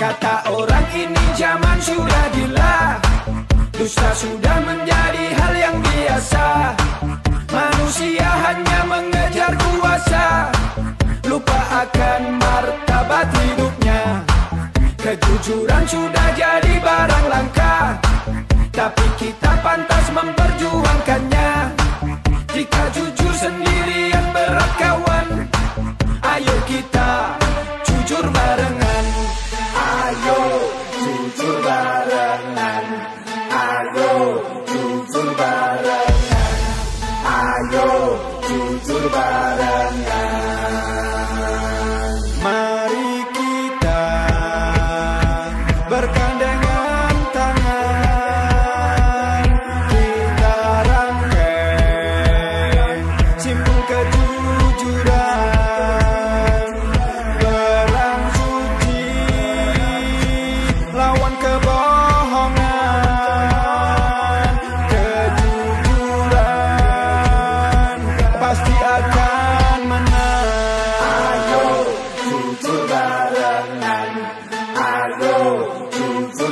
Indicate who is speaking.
Speaker 1: Kata orang ini zaman sudah gila. Dusta sudah menjadi hal yang biasa. Manusia hanya mengejar kuasa. Lupa akan martabat hidupnya. Kejujuran sudah jadi barang langka. Tapi kita Zulba. to the